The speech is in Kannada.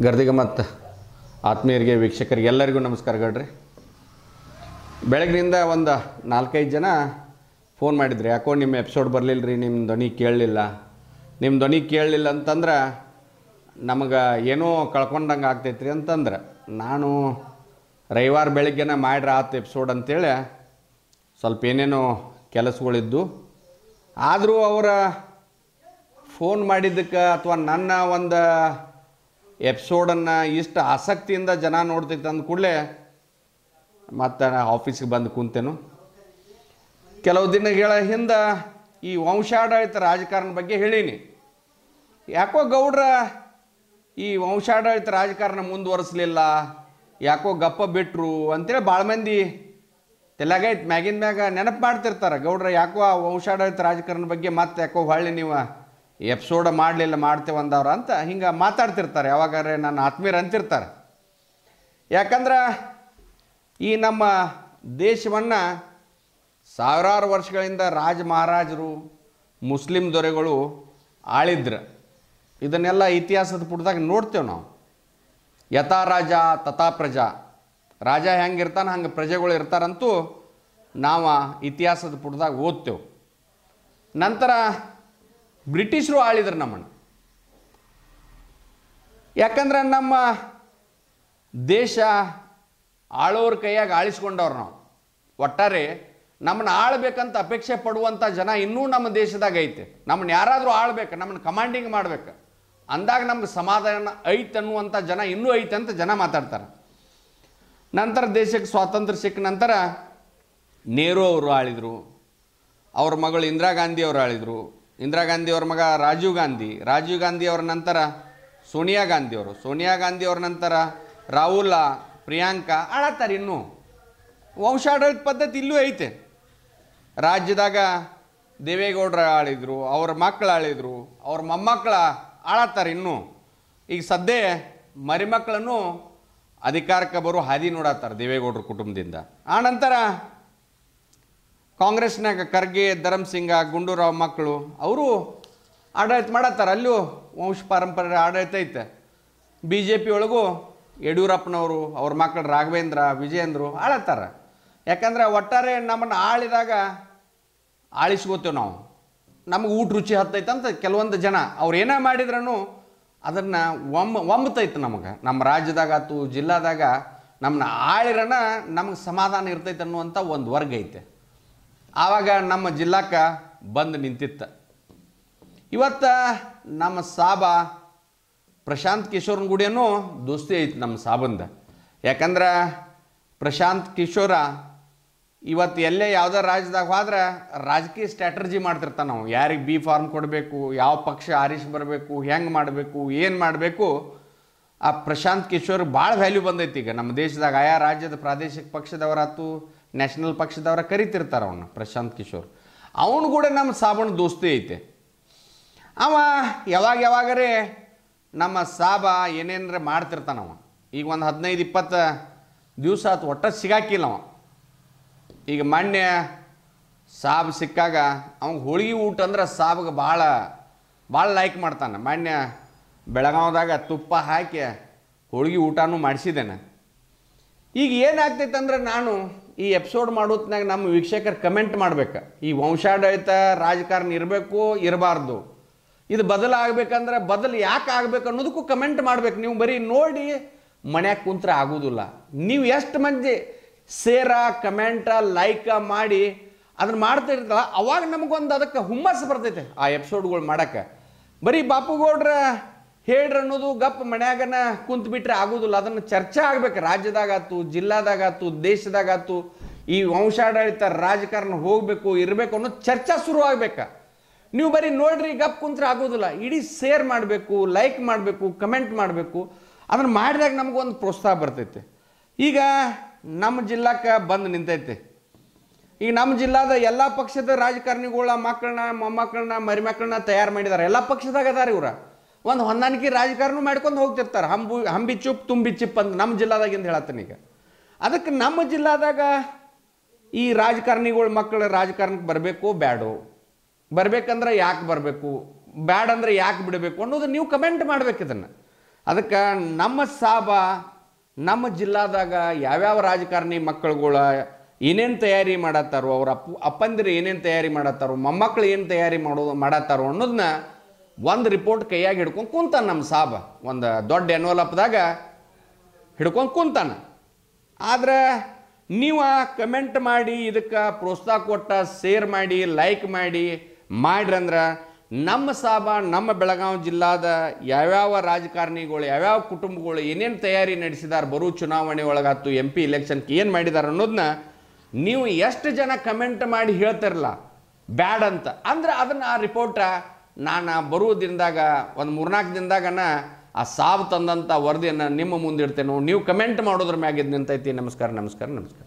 ಗರ್ದಿಗಮತ್ ಆತ್ಮೀಯರಿಗೆ, ವೀಕ್ಷಕರಿಗೆ ಎಲ್ಲರಿಗೂ ನಮಸ್ಕಾರ ಗಡ್ರಿ. ಬೆಳಗ್ಗಿನಿಂದ ಒಂದು ನಾಲ್ಕೈದು ಜನ ಫೋನ್ ಮಾಡಿದ್ರಿ. ಯಾಕೋ ನಿಮ್ಮ ಎಪಿಸೋಡ್ ಬರಲಿಲ್ಲ ರೀ ನಿಮ್ಮ ಧ್ವನಿ ಕೇಳಲಿಲ್ಲ. ನಿಮ್ಮ ಧ್ವನಿ ಕೇಳಲಿಲ್ಲ ಅಂತಂದ್ರೆ ನಮಗೆ ಏನೋ ಕಳ್ಕೊಂಡಂಗೆ ಆಗ್ತೈತ್ರಿ ಅಂತಂದ್ರೆ, ನಾನು ರವಿವಾರ ಬೆಳಗ್ಗೆನ ಮಾಡ್ರಿ ಆತ ಎಪಿಸೋಡ್ ಅಂತೇಳಿ ಸ್ವಲ್ಪ ಏನೇನೋ ಕೆಲಸಗಳಿದ್ದು, ಆದರೂ ಅವರ ಫೋನ್ ಮಾಡಿದ್ದಕ್ಕೆ ಅಥವಾ ನನ್ನ ಒಂದು ಎಪಿಸೋಡನ್ನು ಇಷ್ಟು ಆಸಕ್ತಿಯಿಂದ ಜನ ನೋಡ್ತಿತ್ತು ಅಂದ ಕೂಡಲೇ ಮತ್ತು ಆಫೀಸಿಗೆ ಬಂದು ಕುಂತೇನು. ಕೆಲವು ದಿನಗಳ ಹಿಂದೆ ಈ ವಂಶಾಡಳಿತ ರಾಜಕಾರಣ ಬಗ್ಗೆ ಹೇಳೀನಿ. ಯಾಕೋ ಗೌಡ್ರ ಈ ವಂಶಾಡಳಿತ ರಾಜಕಾರಣ ಮುಂದುವರಿಸಲಿಲ್ಲ, ಯಾಕೋ ಗಪ್ಪ ಬಿಟ್ಟರು ಅಂತೇಳಿ ಭಾಳ ಮಂದಿ ತೆಲಾಗೈತೆ ಮ್ಯಾಗಿನ ಮ್ಯಾಗ ನೆನಪು ಮಾಡ್ತಿರ್ತಾರೆ. ಗೌಡ್ರ ಯಾಕೋ ಆ ವಂಶಾಡಳಿತ ರಾಜಕಾರಣ ಬಗ್ಗೆ ಮತ್ತೆ ಯಾಕೋ ಹೊಳ್ಳಿ ನೀವು ಎಪಿಸೋಡ ಮಾಡಲಿಲ್ಲ, ಮಾಡ್ತೇವೆ ಅಂದವ್ರ ಅಂತ ಹಿಂಗೆ ಮಾತಾಡ್ತಿರ್ತಾರೆ. ಯಾವಾಗಾರೆ ನನ್ನ ಆತ್ಮೀಯರು ಅಂತಿರ್ತಾರೆ. ಯಾಕಂದ್ರೆ ಈ ನಮ್ಮ ದೇಶವನ್ನು ಸಾವಿರಾರು ವರ್ಷಗಳಿಂದ ರಾಜ ಮಹಾರಾಜರು, ಮುಸ್ಲಿಂ ದೊರೆಗಳು ಆಳಿದ್ರು. ಇದನ್ನೆಲ್ಲ ಇತಿಹಾಸದ ಪುಟದಾಗ ನೋಡ್ತೇವೆ ನಾವು. ಯಥಾ ರಾಜ, ತಥಾ ಪ್ರಜಾ. ರಾಜ ಹೆಂಗೆ ಇರ್ತಾನೆ ಹಂಗೆ ಪ್ರಜೆಗಳು ಇರ್ತಾರಂತೂ ನಾವು ಇತಿಹಾಸದ ಪುಟದಾಗ ಓದ್ತೇವೆ. ನಂತರ ಬ್ರಿಟಿಷರು ಆಳಿದ್ರು ನಮ್ಮನ್ನು. ಯಾಕಂದ್ರೆ ನಮ್ಮ ದೇಶ ಆಳೋರ ಕೈಯಾಗಿ ಆಳಿಸ್ಕೊಂಡವ್ರು ನಾವು. ಒಟ್ಟಾರೆ ನಮ್ಮನ್ನ ಆಳ್ಬೇಕಂತ ಅಪೇಕ್ಷೆ ಪಡುವಂಥ ಜನ ಇನ್ನೂ ನಮ್ಮ ದೇಶದಾಗ ಐತೆ. ನಮ್ಮನ್ನ ಯಾರಾದರೂ ಆಳ್ಬೇಕು, ನಮ್ಮನ್ನ ಕಮಾಂಡಿಂಗ್ ಮಾಡ್ಬೇಕು. ಅಂದಾಗ ನಮ್ಗೆ ಸಮಾಧಾನ ಐತೆ ಅನ್ನುವಂಥ ಜನ ಇನ್ನೂ ಐತೆ ಅಂತ ಜನ ಮಾತಾಡ್ತಾರೆ. ನಂತರ ದೇಶಕ್ಕೆ ಸ್ವಾತಂತ್ರ್ಯ ಸಿಕ್ಕ ನಂತರ ನೆಹರು ಅವರು ಆಳಿದರು. ಅವ್ರ ಮಗಳು ಇಂದಿರಾ ಗಾಂಧಿ ಅವರು ಆಳಿದರು. ಇಂದಿರಾ ಗಾಂಧಿ ಅವ್ರ ಮಗ ರಾಜೀವ್ ಗಾಂಧಿ. ರಾಜೀವ್ ಗಾಂಧಿ ಅವರ ನಂತರ ಸೋನಿಯಾ ಗಾಂಧಿ ಅವರು ಸೋನಿಯಾ ಗಾಂಧಿ ಅವ್ರ ನಂತರ ರಾಹುಲ, ಪ್ರಿಯಾಂಕಾ ಆಳತ್ತಾರೆ ಇನ್ನೂ. ವಂಶಾಡಳಿತ ಪದ್ಧತಿ ಇಲ್ಲೂ ಐತೆ. ರಾಜ್ಯದಾಗ ದೇವೇಗೌಡರ ಆಳಿದ್ರು, ಅವ್ರ ಮಕ್ಕಳು ಆಳಿದ್ರು, ಅವ್ರ ಮೊಮ್ಮಕ್ಕಳ ಆಳತ್ತಾರೆ ಇನ್ನೂ. ಈಗ ಸದ್ಯ ಮರಿಮಕ್ಕಳನ್ನು ಅಧಿಕಾರಕ್ಕೆ ಬರೋ ಹಾದಿ ನೋಡತ್ತಾರೆ ದೇವೇಗೌಡರ ಕುಟುಂಬದಿಂದ. ಆ ನಂತರ ಕಾಂಗ್ರೆಸ್ನಾಗ ಖರ್ಗೆ ಧರಮ್ಸಿಂಗ ಗುಂಡೂರಾವ್ ಮಕ್ಕಳು, ಅವರು ಆಡಳಿತ ಮಾಡತ್ತಾರ. ಅಲ್ಲೂ ವಂಶ ಪಾರಂಪರ್ಯ ಆಡಳಿತ ಐತೆ. ಬಿ ಜೆ ಪಿ ಒಳಗೂ ಯಡಿಯೂರಪ್ಪನವರು, ಅವ್ರ ಮಕ್ಕಳು ರಾಘವೇಂದ್ರ, ವಿಜಯೇಂದ್ರ ಆಳತ್ತಾರ. ಯಾಕಂದ್ರೆ ಒಟ್ಟಾರೆ ನಮ್ಮನ್ನು ಆಳಿದಾಗ ಆಳಿಸ್ಕೋತೇವೆ ನಾವು. ನಮಗೆ ಊಟ ರುಚಿ ಹತ್ತೈತೆ ಅಂತ ಕೆಲವೊಂದು ಜನ ಅವ್ರು ಏನೇ ಮಾಡಿದ್ರೂ ಅದನ್ನು ಒಮ್ಮ, ಒಮ್ಮತೈತೆ ನಮಗೆ. ನಮ್ಮ ರಾಜ್ಯದಾಗ ರಾಜ್ಯದಾಗಾತು, ಜಿಲ್ಲಾದಾಗ ನಮ್ಮನ್ನ ಆಳಿರನ ನಮಗೆ ಸಮಾಧಾನ ಇರ್ತೈತೆ ಅನ್ನುವಂಥ ಒಂದು ವರ್ಗ ಐತೆ. ಆವಾಗ ನಮ್ಮ ಜಿಲ್ಲಾಕ ಬಂದು ನಿಂತಿತ್ತು. ಇವತ್ತು ನಮ್ಮ ಸಾಬ ಪ್ರಶಾಂತ್ ಕಿಶೋರ್ನ ಗುಡಿಯೂ ದೋಸ್ತಿ ಐತಿ ನಮ್ಮ ಸಾಬಂದ. ಯಾಕಂದ್ರೆ ಪ್ರಶಾಂತ್ ಕಿಶೋರ ಇವತ್ತು ಎಲ್ಲೇ ಯಾವುದೋ ರಾಜ್ಯದಾಗ ಹೋದ್ರೆ ರಾಜಕೀಯ ಸ್ಟ್ರಾಟರ್ಜಿ ಮಾಡ್ತಿರ್ತಾನೆ ನಾವು ಯಾರಿಗೆ ಬಿ ಫಾರ್ಮ್ ಕೊಡಬೇಕು, ಯಾವ ಪಕ್ಷ ಆರಿಸಿ ಬರಬೇಕು, ಹೆಂಗೆ ಮಾಡಬೇಕು, ಏನು ಮಾಡಬೇಕು, ಆ ಪ್ರಶಾಂತ್ ಕಿಶೋರ್ ಭಾಳ ವ್ಯಾಲ್ಯೂ ಬಂದೈತಿ ಈಗ. ನಮ್ಮ ದೇಶದಾಗ ಆಯಾ ರಾಜ್ಯದ ಪ್ರಾದೇಶಿಕ ಪಕ್ಷದವರಾತು ನ್ಯಾಷನಲ್ ಪಕ್ಷದವರ ಕರಿತಿರ್ತಾರೆ ಅವನ್ನ ಪ್ರಶಾಂತ್ ಕಿಶೋರ್. ಅವನು ಕೂಡ ನಮ್ಮ ಸಾಬಣ್ಣ ದೋಸ್ತಿ ಐತೆ. ಅವ ಯಾವಾಗ ಯಾವಾಗರೇ ನಮ್ಮ ಸಾಬ ಏನೇನರ ಮಾಡ್ತಿರ್ತಾನವ ಈಗ ಒಂದು ಹದಿನೈದು ಇಪ್ಪತ್ತು ದಿವಸ ಆತು ಒಟ್ಟ ಸಿಗಾಕಿಲ್ಲ ಅವ. ಈಗ ಮೊನ್ನೆ ಸಾಬ್ ಸಿಕ್ಕಾಗ ಅವ್ಗೆ ಹೋಳಿಗೆ ಊಟ ಅಂದ್ರೆ ಸಾಬ್ಗೆ ಭಾಳ ಭಾಳ ಲೈಕ್ ಮಾಡ್ತಾನೆ. ಮೊನ್ನೆ ಬೆಳಗಾವದಾಗ ತುಪ್ಪ ಹಾಕಿ ಹೋಳಿಗೆ ಊಟನೂ ಮಾಡಿಸಿದ್ದೇನೆ. ಈಗ ಏನಾಗ್ತೈತೆ ಅಂದ್ರೆ ನಾನು ಈ ಎಪಿಸೋಡ್ ಮಾಡೋತ್ನಾಗ ನಮ್ಮ ವೀಕ್ಷಕರು ಕಮೆಂಟ್ ಮಾಡ್ಬೇಕು. ಈ ವಂಶಾಡಳಿತ ರಾಜಕಾರಣ ಇರಬೇಕು, ಇರಬಾರ್ದು. ಇದು ಬದಲಾಗಬೇಕಂದ್ರೆ ಬದಲು ಯಾಕೆ ಆಗ್ಬೇಕು ಅನ್ನೋದಕ್ಕೂ ಕಮೆಂಟ್ ಮಾಡ್ಬೇಕು. ನೀವು ಬರೀ ನೋಡಿ ಮನ್ಯಾಗ ಕುಂತ್ರೆ ಆಗೋದಿಲ್ಲ. ನೀವು ಎಷ್ಟು ಮಂದಿ ಸೇರ ಕಮೆಂಟ ಲೈಕ ಮಾಡಿ ಅದನ್ನ ಮಾಡ್ತಾ ಇರ್ತಲ್ಲ ಅವಾಗ ನಮಗೊಂದು ಅದಕ್ಕೆ ಹುಮ್ಮಸ್ಸು ಬರ್ತೈತೆ ಆ ಎಪಿಸೋಡ್ಗಳು ಮಾಡಕ್ಕೆ. ಬರೀ ಬಾಪುಗೌಡ್ರ ಹೇಳ್ರಿ ಅನ್ನೋದು ಗಪ್ ಮನ್ಯಾಗನ ಕುಂತ್ ಬಿಟ್ರೆ ಆಗೋದಿಲ್ಲ. ಅದನ್ನು ಚರ್ಚೆ ಆಗ್ಬೇಕು. ರಾಜ್ಯದಾಗಾತು, ಜಿಲ್ಲಾದಾಗಾತು, ದೇಶದಾಗಾತು, ಈ ವಂಶಾಡಳಿತ ರಾಜಕಾರಣ ಹೋಗಬೇಕು, ಇರಬೇಕು ಅನ್ನೋ ಚರ್ಚೆ ಶುರು ಆಗ್ಬೇಕ. ನೀವು ಬರೀ ನೋಡ್ರಿ ಗಪ್ ಕುಂತ್ರೆ ಆಗೋದಿಲ್ಲ. ಇಡೀ ಶೇರ್ ಮಾಡಬೇಕು, ಲೈಕ್ ಮಾಡಬೇಕು, ಕಮೆಂಟ್ ಮಾಡಬೇಕು. ಅದನ್ನು ಮಾಡಿದಾಗ ನಮಗೊಂದು ಪ್ರೋತ್ಸಾಹ ಬರ್ತೈತೆ. ಈಗ ನಮ್ಮ ಜಿಲ್ಲಾಕ ಬಂದು ನಿಂತೈತೆ. ಈಗ ನಮ್ಮ ಜಿಲ್ಲಾದ ಎಲ್ಲ ಪಕ್ಷದ ರಾಜಕಾರಣಿಗಳ ಮಕ್ಕಳನ್ನ ಮೊಮ್ಮಕ್ಕಳನ್ನ ಮರಿಮಕ್ಕಳನ್ನ ತಯಾರು ಮಾಡಿದ್ದಾರೆ ಎಲ್ಲ ಪಕ್ಷದಾಗ ಅದಾರ ಇವ್ರ. ಒಂದು ಹೊಂದಾಣಿಕೆ ರಾಜಕಾರಣ ಮಾಡ್ಕೊಂಡು ಹೋಗ್ತಿರ್ತಾರೆ. ಹಂಬು ಹಂಬಿ ಚುಪ್ ತುಂಬಿ ಚಿಪ್ ಅಂತ ನಮ್ಮ ಜಿಲ್ಲಾದಾಗಿಂದ ಹೇಳತ್ತೀನಿ ಈಗ. ಅದಕ್ಕೆ ನಮ್ಮ ಜಿಲ್ಲಾದಾಗ ಈ ರಾಜಕಾರಣಿಗಳು ಮಕ್ಕಳು ರಾಜಕಾರಣಕ್ಕೆ ಬರಬೇಕು ಬ್ಯಾಡು? ಬರ್ಬೇಕಂದ್ರೆ ಯಾಕೆ ಬರಬೇಕು? ಬ್ಯಾಡ್ ಅಂದ್ರೆ ಯಾಕೆ ಬಿಡಬೇಕು ಅನ್ನೋದು ನೀವು ಕಮೆಂಟ್ ಮಾಡ್ಬೇಕು ಇದನ್ನು. ಅದಕ್ಕೆ ನಮ್ಮ ಸಾಬ, ನಮ್ಮ ಜಿಲ್ಲಾದಾಗ ಯಾವ್ಯಾವ ರಾಜಕಾರಣಿ ಮಕ್ಕಳುಗಳ ಏನೇನು ತಯಾರಿ ಮಾಡತ್ತಾರೋ, ಅವ್ರ ಅಪ್ಪ, ಅಪ್ಪಂದಿರು ಏನೇನು ತಯಾರಿ ಮಾಡತ್ತಾರೋ ಮೊಮ್ಮಕ್ಕಳು ಏನು ತಯಾರಿ ಮಾಡೋದು ಮಾಡತ್ತಾರೋ ಅನ್ನೋದನ್ನ ಒಂದು ರಿಪೋರ್ಟ್ ಕೈಯಾಗಿ ಹಿಡ್ಕೊಂಡು ಕುಂತಾನ ನಮ್ಮ ಸಾಬ. ಒಂದು ದೊಡ್ಡ ಎನ್ವಲಪ್ದಾಗ ಹಿಡ್ಕೊಂಡು ಕುಂತಾನ. ಆದ್ರೆ ನೀವು ಕಮೆಂಟ್ ಮಾಡಿ, ಇದಕ್ಕೆ ಪ್ರೋತ್ಸಾಹ ಕೊಟ್ಟ ಶೇರ್ ಮಾಡಿ ಲೈಕ್ ಮಾಡಿ ಮಾಡ್ರಂದ್ರೆ ನಮ್ಮ ಸಾಬ, ನಮ್ಮ ಬೆಳಗಾವಿ ಜಿಲ್ಲಾದ ಯಾವ್ಯಾವ ರಾಜಕಾರಣಿಗಳು, ಯಾವ್ಯಾವ ಕುಟುಂಬಗಳು ಏನೇನು ತಯಾರಿ ನಡೆಸಿದಾರೆ, ಬರೋ ಚುನಾವಣೆ ಒಳಗಾತು ಎಂ ಪಿ ಇಲೆಕ್ಷನ್ಗೆ ಏನು ಮಾಡಿದಾರೆ ಅನ್ನೋದನ್ನ ನೀವು ಎಷ್ಟು ಜನ ಕಮೆಂಟ್ ಮಾಡಿ ಹೇಳ್ತಿರಲ್ಲ ಬ್ಯಾಡ್ ಅಂತ. ಅಂದ್ರೆ ಅದನ್ನು ಆ ರಿಪೋರ್ಟ ನಾನು ಬರುವ ದಿನದಾಗ, ಒಂದು ಮೂರ್ನಾಲ್ಕು ದಿನದಾಗನ ಆ ಸಾವು ತಂದಂಥ ವರದಿಯನ್ನು ನಿಮ್ಮ ಮುಂದಿಡ್ತೇನೆ. ನೀವು ಕಮೆಂಟ್ ಮಾಡೋದ್ರ ಮ್ಯಾಗಿದ್ದು ನಿಂತೈತಿ. ನಮಸ್ಕಾರ ನಮಸ್ಕಾರ ನಮಸ್ಕಾರ.